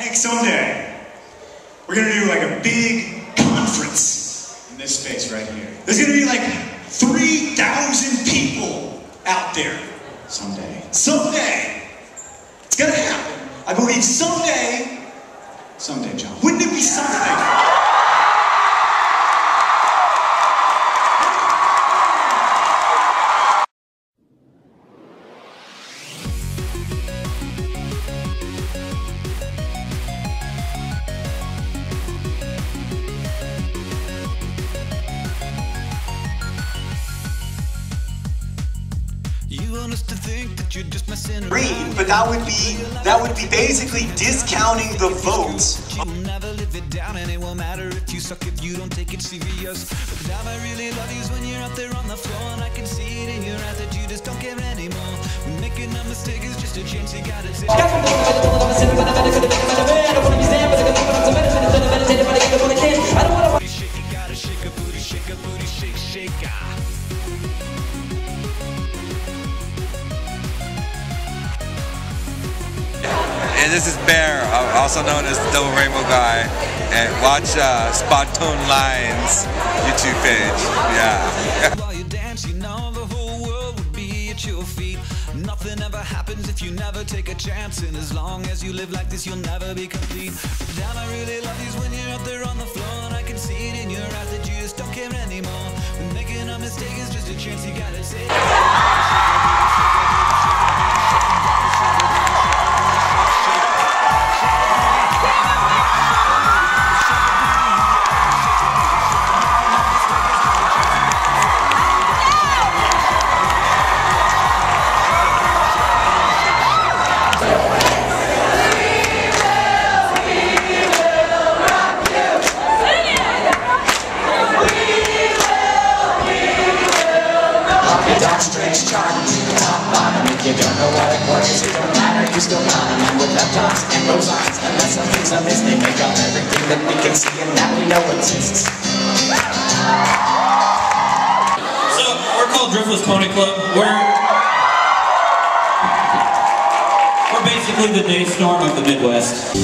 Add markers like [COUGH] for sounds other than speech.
Someday we're gonna do like a big conference in this space right here. There's gonna be like 3,000 people out there someday. Someday! It's gonna happen. I believe someday. Someday, John. Wouldn't it be something? Around. but that would be that would be basically discounting the votes. And this is Bear, also known as the Double Rainbow Guy. And watch uh, Lines YouTube page. Yeah. [LAUGHS] While you dance, you know the whole world would be at your feet. Nothing ever happens if you never take a chance. And as long as you live like this, you'll never be complete. Damn, I really love is when you're out there on the floor. And I can see it in your eyes that you just don't care anymore. When making a mistake is just a chance you gotta. Don't matter You still got a man with leptons and bosons Unless something's amiss, they make up everything that we can see And that we know exists So we're called Driftless Pony Club. We're we're basically the day storm of the Midwest.